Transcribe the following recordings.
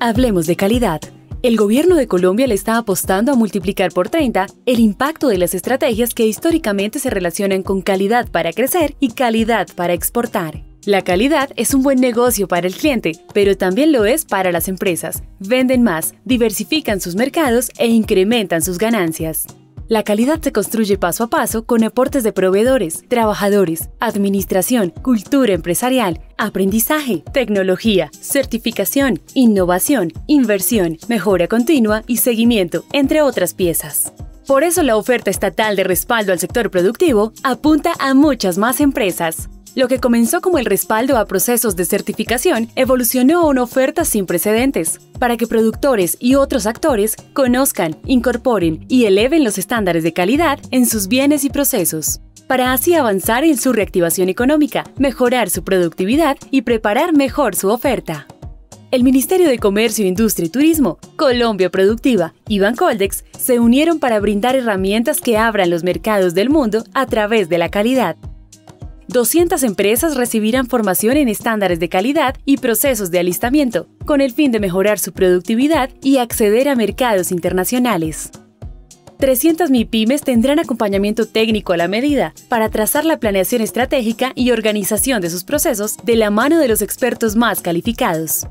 Hablemos de calidad. El gobierno de Colombia le está apostando a multiplicar por 30 el impacto de las estrategias que históricamente se relacionan con calidad para crecer y calidad para exportar. La calidad es un buen negocio para el cliente, pero también lo es para las empresas. Venden más, diversifican sus mercados e incrementan sus ganancias. La calidad se construye paso a paso con aportes de proveedores, trabajadores, administración, cultura empresarial, aprendizaje, tecnología, certificación, innovación, inversión, mejora continua y seguimiento, entre otras piezas. Por eso la oferta estatal de respaldo al sector productivo apunta a muchas más empresas. Lo que comenzó como el respaldo a procesos de certificación evolucionó a una oferta sin precedentes, para que productores y otros actores conozcan, incorporen y eleven los estándares de calidad en sus bienes y procesos, para así avanzar en su reactivación económica, mejorar su productividad y preparar mejor su oferta. El Ministerio de Comercio, Industria y Turismo, Colombia Productiva y Bancoldex se unieron para brindar herramientas que abran los mercados del mundo a través de la calidad. 200 empresas recibirán formación en estándares de calidad y procesos de alistamiento, con el fin de mejorar su productividad y acceder a mercados internacionales. 300 MIPIMES tendrán acompañamiento técnico a la medida para trazar la planeación estratégica y organización de sus procesos de la mano de los expertos más calificados.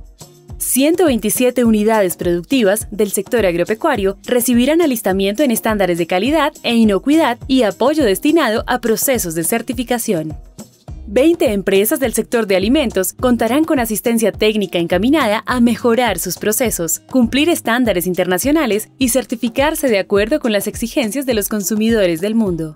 127 unidades productivas del sector agropecuario recibirán alistamiento en estándares de calidad e inocuidad y apoyo destinado a procesos de certificación. 20 empresas del sector de alimentos contarán con asistencia técnica encaminada a mejorar sus procesos, cumplir estándares internacionales y certificarse de acuerdo con las exigencias de los consumidores del mundo.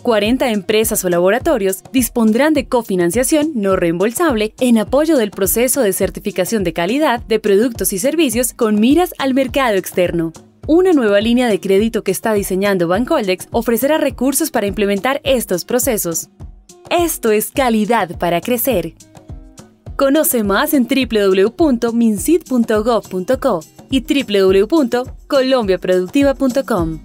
40 empresas o laboratorios dispondrán de cofinanciación no reembolsable en apoyo del proceso de certificación de calidad de productos y servicios con miras al mercado externo. Una nueva línea de crédito que está diseñando Bancoldex ofrecerá recursos para implementar estos procesos. Esto es calidad para crecer. Conoce más en www.minsid.gov.co y www.colombiaproductiva.com.